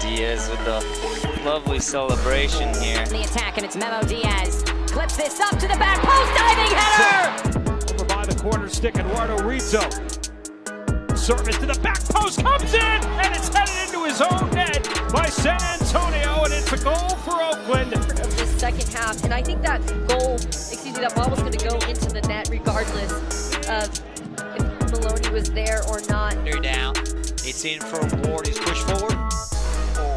Diaz with the lovely celebration here. The attack, and it's Memo Diaz. Clips this up to the back post, diving header! Over by the corner stick, Eduardo Rizzo. Service to the back post comes in, and it's headed into his own net by San Antonio, and it's a goal half. And I think that goal, excuse me, that ball was going to go into the net regardless of if Maloney was there or not. They're down. It's in for Ward. He's pushed forward.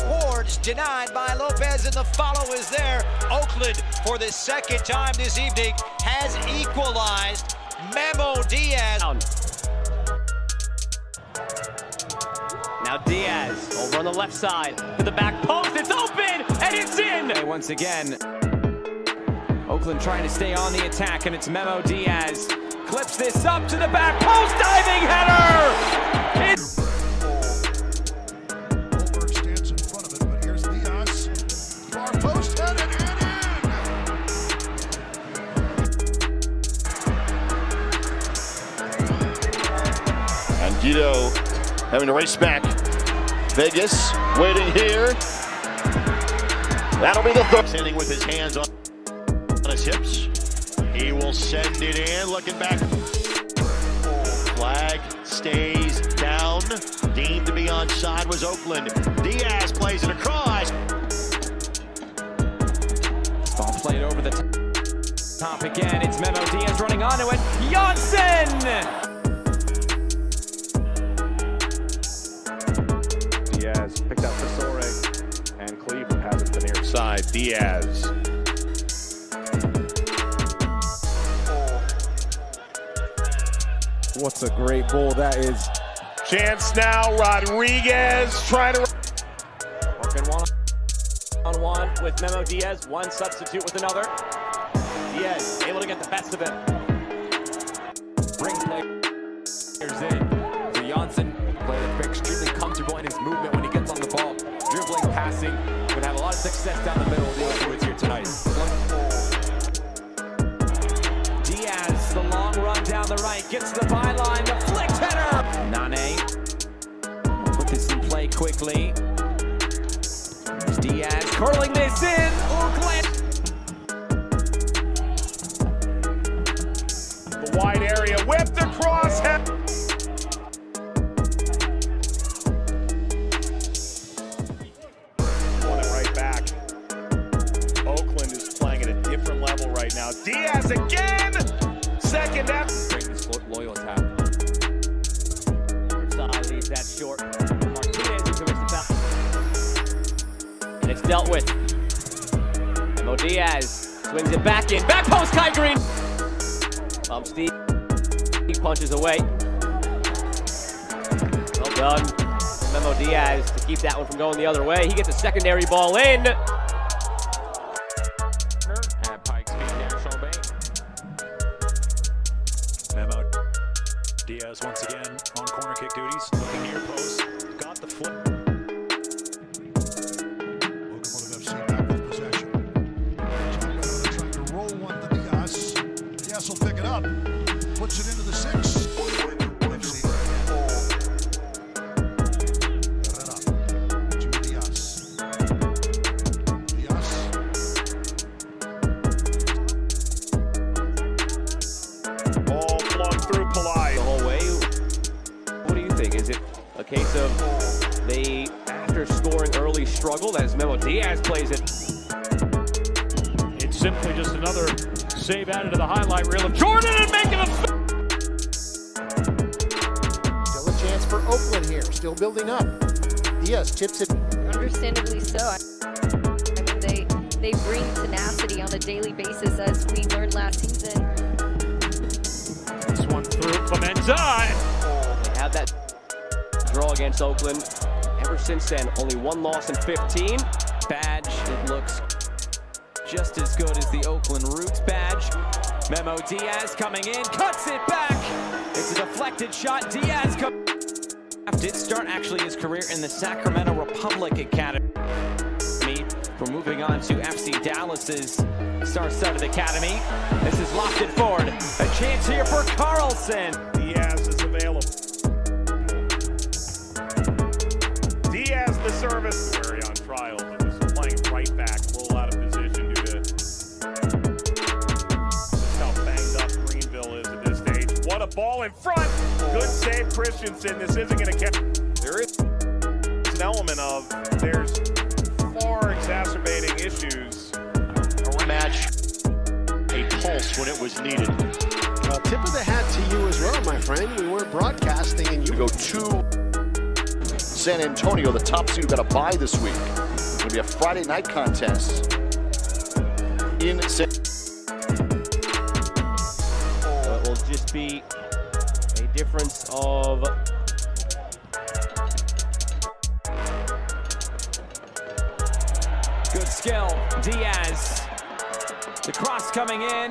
Ward's denied by Lopez, and the follow is there. Oakland, for the second time this evening, has equalized. Memo Diaz. Now Diaz over on the left side to the back post. It's open and it's in. Once again, Oakland trying to stay on the attack, and it's Memo Diaz. Clips this up to the back post. Diving header. It's. And Guido having to race back. Vegas waiting here. That'll be the third. Standing with his hands on, on his hips. He will send it in, looking back. Flag stays down. Deemed to be onside was Oakland. Diaz plays it across. ball played over the top again. It's Memo Diaz running onto it. Janssen. Diaz picked up Tesore, and Cleveland has it to the near side. Diaz. What a great ball that is. Chance now. Rodriguez trying to. Working one on one with Memo Diaz. One substitute with another. Diaz able to get the best of it. Bring players in. So Janssen, player that's extremely comfortable in his movement when he gets on the ball. Dribbling, passing. Would have a lot of success down the middle of the Oakwood here tonight. The right, gets the byline, the flick header. Nane put this in play quickly. Diaz curling this in. Oakland. The wide area whipped across. That short. And it's dealt with. Mo Diaz swings it back in. Back post, Kai Green. Bump Steve. He punches away. Well done. Memo Diaz to keep that one from going the other way. He gets a secondary ball in. Diaz once again on corner kick duties. Puts it into the six. FC. Herrera to Diaz. Diaz. Ball flung through Palai. the whole way. What do you think? Is it a case of they, after scoring early, struggle as Memo Diaz plays it? It's simply just another save added to the highlight reel of Jordan and making a. for Oakland here. Still building up. Diaz chips it. Understandably so. I I mean, they they bring tenacity on a daily basis, as we learned last season. This one through Clemenza. They had that draw against Oakland. Ever since then, only one loss in 15. Badge, it looks just as good as the Oakland Roots badge. Memo Diaz coming in, cuts it back. It's a deflected shot. Diaz comes. Did start actually his career in the Sacramento Republic Academy. We're moving on to FC Dallas's star-studded academy. This is lofted forward. A chance here for Carlson. Diaz is available. Diaz the service. Very on trial, but this is playing right back, a little out of position due to how banged up Greenville is at this stage. What a ball in front! Good save, Christensen. This isn't going to catch. There is an element of there's far exacerbating issues. A match, a pulse when it was needed. Uh, tip of the hat to you as well, my friend. We weren't broadcasting, and you go to San Antonio, the top seed. Got a buy this week. It's going to be a Friday night contest in San. So it will just be a difference of good skill. Diaz, the cross coming in.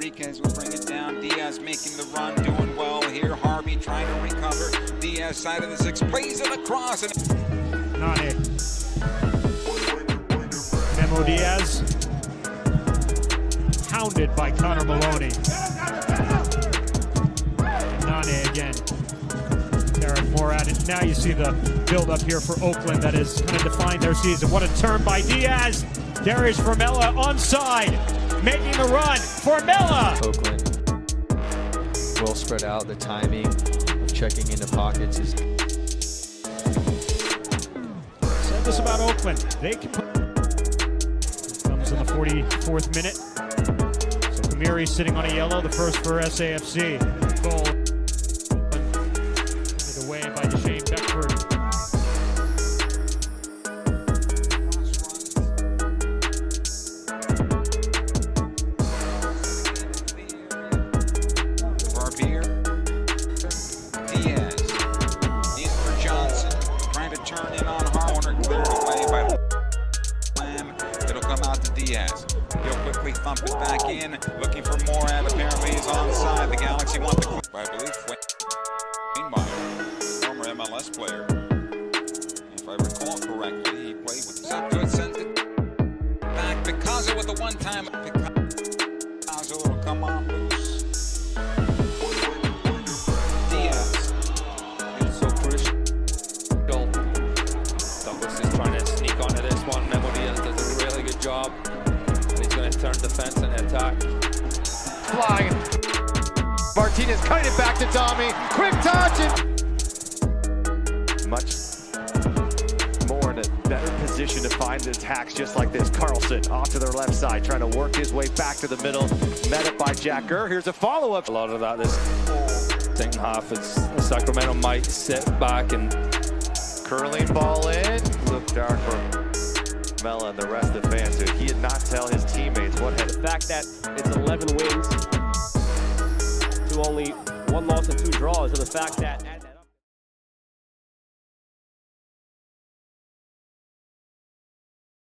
Riquez will bring it down. Diaz making the run, doing well here. Harvey trying to recover. Diaz side of the six, plays it across. And Nane. Memo Diaz. Hounded by Connor Maloney. Now you see the build up here for Oakland that has kind of defined their season. What a turn by Diaz. Darius Formella onside. Making the run. Formella. Oakland well spread out. The timing of checking into pockets is. Said this about Oakland. They can. Comes in the 44th minute. So Kamiri sitting on a yellow, the first for SAFC. Diaz. In for Johnson. Trying to turn in on Harwoner. Cleared away by Lamb. It'll come out to Diaz. He'll quickly thump it back in. Looking for Morad. Apparently he's onside. The Galaxy want the... I believe Wainmeyer. Former MLS player. If I recall correctly, he played with... Good sends it back. Picasso with the one-time... Picasso will come on Douglas trying to sneak onto this one. Memo does a really good job. And he's going to turn defense and attack. flying. Martinez cutting it back to Tommy. Quick touch and Much more in a better position to find the attacks just like this. Carlson off to their left side, trying to work his way back to the middle. Met up by Jack Gurr. Here's a follow-up. A lot of that this second half is Sacramento might sit back and Curling ball in. Dark for Mela and the rest of fans. So he did not tell his teammates what had. The fact that it's 11 wins to only one loss and two draws, and the fact that